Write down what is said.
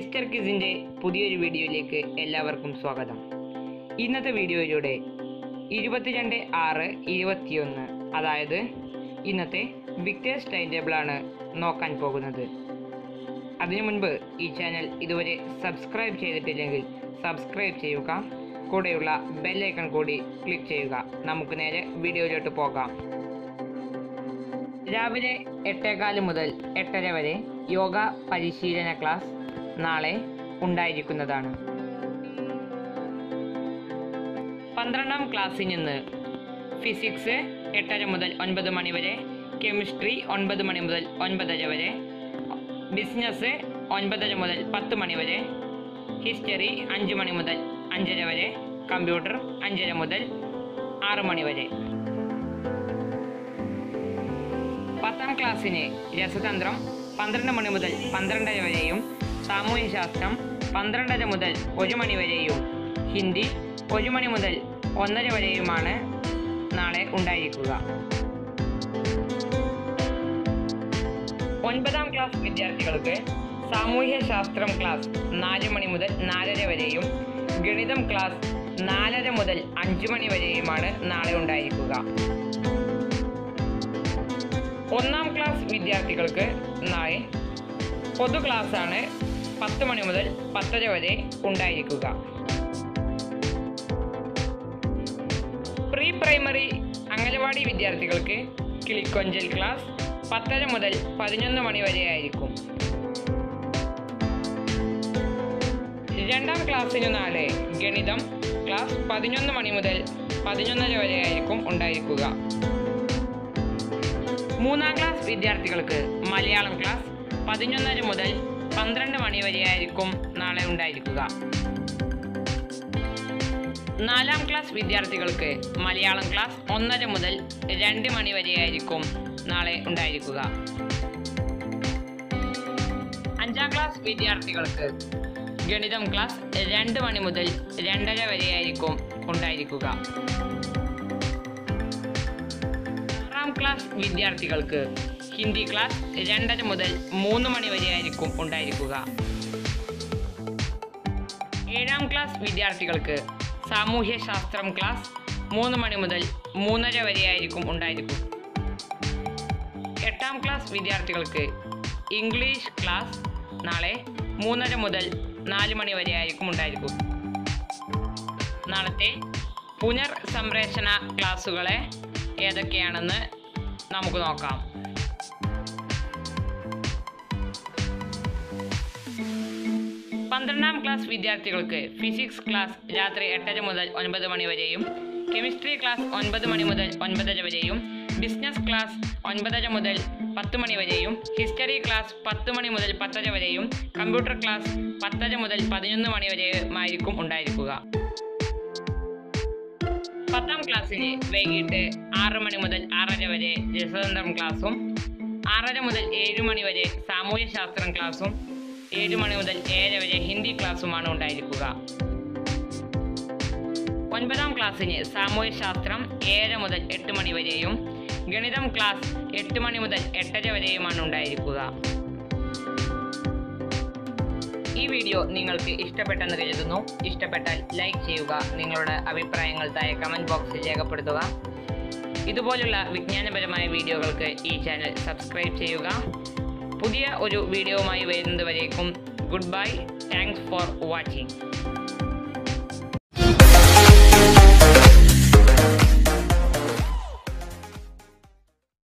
Mister കിസിന്റെ പുതിയൊരു വീഡിയോയിലേക്ക് എല്ലാവർക്കും സ്വാഗതം. ഇന്നത്തെ വീഡിയോയിലൂടെ ഇരുപത്തിരണ്ട് ആറ് ഇരുപത്തിയൊന്ന് അതായത് ഇന്നത്തെ വിക്ടേഴ്സ് ടൈം ടേബിളാണ് നോക്കാൻ പോകുന്നത്. അതിനു മുൻപ് ഈ ചാനൽ ഇതുവരെ സബ്സ്ക്രൈബ് ചെയ്തിട്ടില്ലെങ്കിൽ സബ്സ്ക്രൈബ് ചെയ്യുക കൂടെയുള്ള ബെല്ലൈക്കൺ കൂടി ക്ലിക്ക് ചെയ്യുക. നമുക്ക് നേരെ വീഡിയോയിലോട്ട് പോകാം. രാവിലെ എട്ടേകാൽ മുതൽ എട്ടര വരെ യോഗ പരിശീലന ക്ലാസ് നാളെ ഉണ്ടായിരിക്കുന്നതാണ്. പന്ത്രണ്ടാം ക്ലാസ്സിൽ നിന്ന് ഫിസിക്സ് എട്ടര മുതൽ ഒൻപത് മണി വരെ കെമിസ്ട്രി ഒൻപത് മണി മുതൽ ഒൻപതര വരെ ബിസിനസ് ഒൻപതര മുതൽ പത്ത് മണി വരെ ഹിസ്റ്ററി അഞ്ച് മണി മുതൽ അഞ്ചര വരെ കമ്പ്യൂട്ടർ അഞ്ചര മുതൽ ആറ് മണി വരെ. പത്താം ക്ലാസ്സിന് രസതന്ത്രം പന്ത്രണ്ട് മണി മുതൽ പന്ത്രണ്ടര വരെയും സാമൂഹ്യശാസ്ത്രം പന്ത്രണ്ടര മുതൽ ഒരു മണി വരെയും ഹിന്ദി ഒരു മണി മുതൽ ഒന്നര വരെയുമാണ് നാളെ ഉണ്ടായിരിക്കുക. ഒൻപതാം ക്ലാസ് വിദ്യാർത്ഥികൾക്ക് സാമൂഹ്യശാസ്ത്രം ക്ലാസ് നാല് മണി മുതൽ നാലര വരെയും ഗണിതം ക്ലാസ് നാലര മുതൽ അഞ്ചു മണി വരെയുമാണ് നാളെ ഉണ്ടായിരിക്കുക. ഒന്നാം ക്ലാസ് വിദ്യാർത്ഥികൾക്ക് നാളെ പൊതു ക്ലാസ്സാണ് പത്ത് മണി മുതൽ പത്തര വരെ ഉണ്ടായിരിക്കുക. പ്രീ പ്രൈമറി അംഗനവാടി വിദ്യാർത്ഥികൾക്ക് കിളിക്കൊഞ്ചൽ ക്ലാസ് പത്തര മുതൽ പതിനൊന്ന് മണി വരെ ആയിരിക്കും. രണ്ടാം ക്ലാസ്സിനു നാളെ ഗണിതം ക്ലാസ് പതിനൊന്ന് മണി മുതൽ പതിനൊന്നര വരെ ആയിരിക്കും ഉണ്ടായിരിക്കുക. മൂന്നാം ക്ലാസ് വിദ്യാർത്ഥികൾക്ക് മലയാളം ക്ലാസ് പതിനൊന്നര മുതൽ പന്ത്രണ്ട് മണി വരെയായിരിക്കും നാളെ ഉണ്ടായിരിക്കുക. നാലാം ക്ലാസ് വിദ്യാർത്ഥികൾക്ക് മലയാളം ക്ലാസ് ഒന്നര മുതൽ രണ്ട് മണി വരെയായിരിക്കും നാളെ ഉണ്ടായിരിക്കുക. അഞ്ചാം ക്ലാസ് വിദ്യാർത്ഥികൾക്ക് ഗണിതം ക്ലാസ് രണ്ട് മണി മുതൽ രണ്ടര വരെയായിരിക്കും ഉണ്ടായിരിക്കുക. ആറാം ക്ലാസ് വിദ്യാർത്ഥികൾക്ക് ഹിന്ദി ക്ലാസ് രണ്ടര മുതൽ മൂന്ന് മണി വരെ ആയിരിക്കും ഉണ്ടായിരിക്കുക. ഏഴാം ക്ലാസ് വിദ്യാർത്ഥികൾക്ക് സാമൂഹ്യശാസ്ത്രം ക്ലാസ് മൂന്ന് മണി മുതൽ മൂന്നര വരെയായിരിക്കും ഉണ്ടായിരിക്കും. എട്ടാം ക്ലാസ് വിദ്യാർത്ഥികൾക്ക് ഇംഗ്ലീഷ് ക്ലാസ് നാളെ മൂന്നര മുതൽ നാല് മണി വരെ ആയിരിക്കും ഉണ്ടായിരിക്കും. നാളത്തെ പുനർ സംപ്രേഷണ ക്ലാസ്സുകളെ ഏതൊക്കെയാണെന്ന് നമുക്ക് നോക്കാം. പന്ത്രണ്ടാം ക്ലാസ് വിദ്യാർത്ഥികൾക്ക് ഫിസിക്സ് ക്ലാസ് രാത്രി എട്ടര മുതൽ ഒൻപത് മണി വരെയും കെമിസ്ട്രി ക്ലാസ് ഒൻപത് മണി മുതൽ ഒൻപതര വരെയും ബിസിനസ് ക്ലാസ് ഒൻപതര മുതൽ പത്ത് മണി വരെയും ഹിസ്റ്ററി ക്ലാസ് പത്ത് മണി മുതൽ പത്തര വരെയും കമ്പ്യൂട്ടർ ക്ലാസ് പത്തര മുതൽ പതിനൊന്ന് മണി വരെയുമായിരിക്കും ഉണ്ടായിരിക്കുക. പത്താം ക്ലാസ്സിന് വൈകിട്ട് ആറ് മണി മുതൽ ആറര വരെ രസതന്ത്രം ക്ലാസ്സും ആറര മുതൽ ഏഴ് മണി വരെ സാമൂഹ്യശാസ്ത്രം ക്ലാസ്സും ഏഴ് മണി മുതൽ ഏഴര വരെ ഹിന്ദി ക്ലാസ്സുമാണ് ഉണ്ടായിരിക്കുക. ഒൻപതാം ക്ലാസ്സിന് സാമൂഹ്യശാസ്ത്രം ഏഴര മുതൽ എട്ട് മണി വരെയും ഗണിതം ക്ലാസ് എട്ട് മണി മുതൽ എട്ടര വരെയുമാണ് ഉണ്ടായിരിക്കുക. ഈ വീഡിയോ നിങ്ങൾക്ക് ഇഷ്ടപ്പെട്ടെന്ന് കരുതുന്നു. ഇഷ്ടപ്പെട്ടാൽ ലൈക്ക് ചെയ്യുക നിങ്ങളുടെ അഭിപ്രായങ്ങൾ താഴെ കമന്റ് ബോക്സിൽ രേഖപ്പെടുത്തുക. ഇതുപോലുള്ള വിജ്ഞാനപരമായ വീഡിയോകൾക്ക് ഈ ചാനൽ സബ്സ്ക്രൈബ് ചെയ്യുക. പുതിയ ഒരു വീഡിയോവുമായി വരുന്നതുവരേക്കും good bye thanks for watching